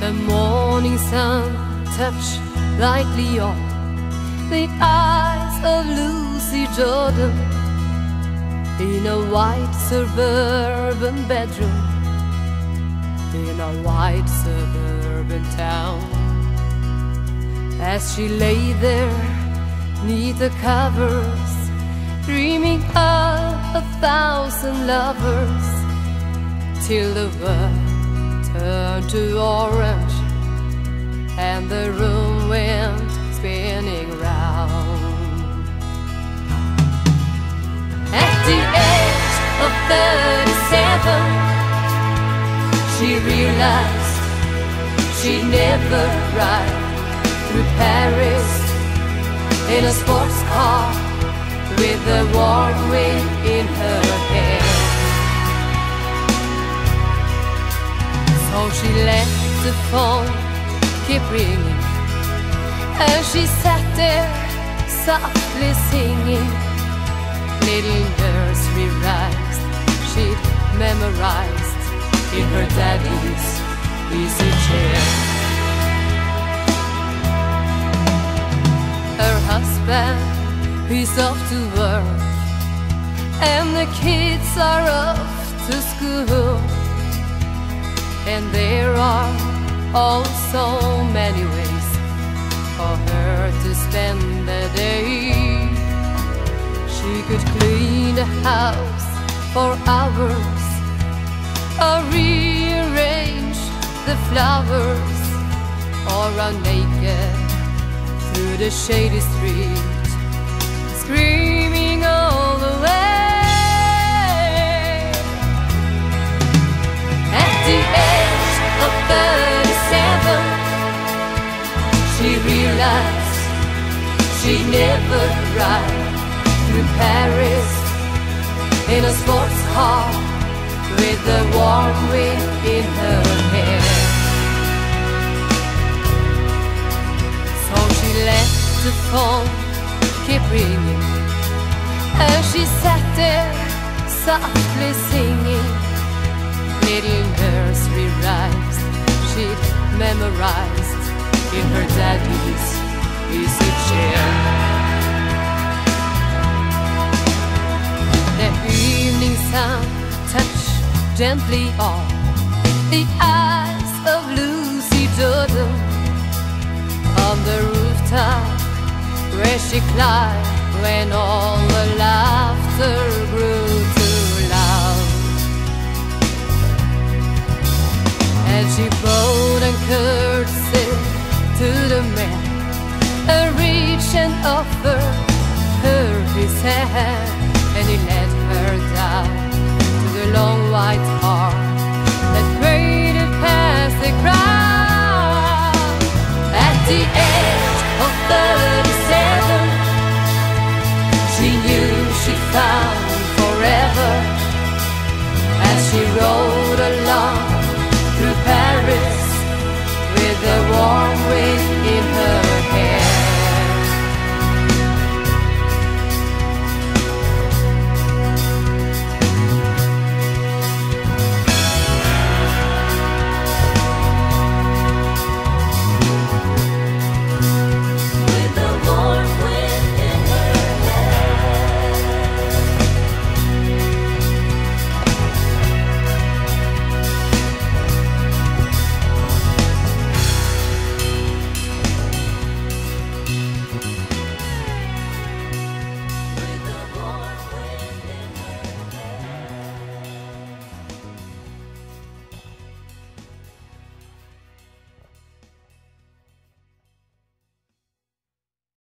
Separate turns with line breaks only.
The morning sun touched lightly on the eyes of Lucy Jordan in a white suburban bedroom in a white suburban town. As she lay there neath the covers, dreaming of a thousand lovers, till the world turned to orange and the room went spinning round. At the age of 37, she realized she'd never ride through Paris in a sports car with a warm wind in her So she let the phone keep ringing as she sat there softly singing little nursery rhymes she'd memorized in her daddy's easy chair. Her husband, he's off to work, and the kids are off to school. And there are oh so many ways for her to spend the day. She could clean the house for hours or rearrange the flowers or run naked through the shady street, screaming all the way. At the age she never ride through Paris in a sports car with the warm wind in her hair. So she left the phone keep ringing as she sat there softly singing little nursery rhymes she'd memorized in her daddy's The evening sun touched gently on the eyes of Lucy Jordan on the rooftop where she climbed when all the laughter grew too loud. And she bowed his hand and he led her down to the long white car that waited past the crowd. At the age of 37, she knew she found forever as she rode.